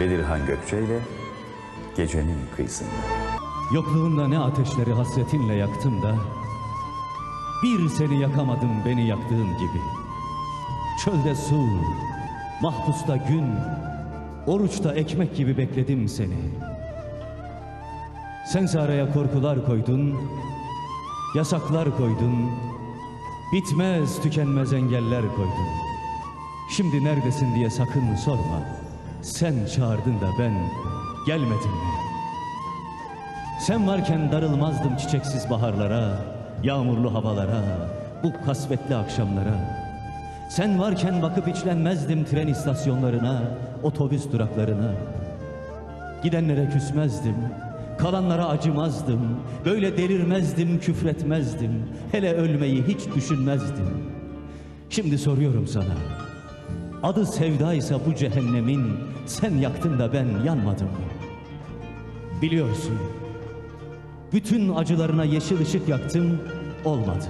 Bedirhan Gökçe ile Gecenin Kıyısında. Yokluğunda ne ateşleri hasretinle yaktım da Bir seni yakamadım beni yaktığın gibi. Çölde su, mahpusta gün Oruçta ekmek gibi bekledim seni. Sense araya korkular koydun Yasaklar koydun Bitmez tükenmez engeller koydun. Şimdi neredesin diye sakın sorma Sen çağırdın da ben gelmedim mi? Sen varken darılmazdım çiçeksiz baharlara, yağmurlu havalara, bu kasvetli akşamlara. Sen varken bakıp içlenmezdim tren istasyonlarına, otobüs duraklarına. Gidenlere küsmezdim, kalanlara acımazdım, böyle delirmezdim, küfretmezdim, hele ölmeyi hiç düşünmezdim. Şimdi soruyorum sana, adı sevdaysa bu cehennemin, sen yaktın da ben yanmadım? Biliyorsun, bütün acılarına yeşil ışık yaktım, olmadı.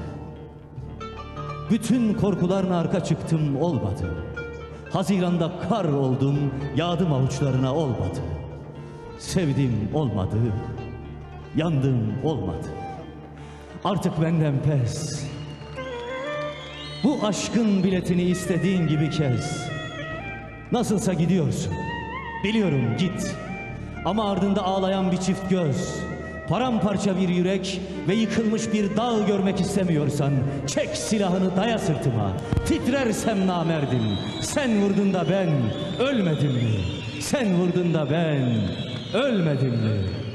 Bütün korkularına arka çıktım, olmadı. Haziranda kar oldum, yağdım avuçlarına, olmadı. Sevdim, olmadı. Yandım, olmadı. Artık benden pes. Bu aşkın biletini istediğin gibi kez. Nasılsa gidiyorsun. Biliyorum git. Ama ardında ağlayan bir çift göz, paramparça bir yürek ve yıkılmış bir dağ görmek istemiyorsan çek silahını daya sırtıma. Titrersem namerdim. Sen vurdun da ben ölmedim mi? Sen vurdun da ben ölmedim mi?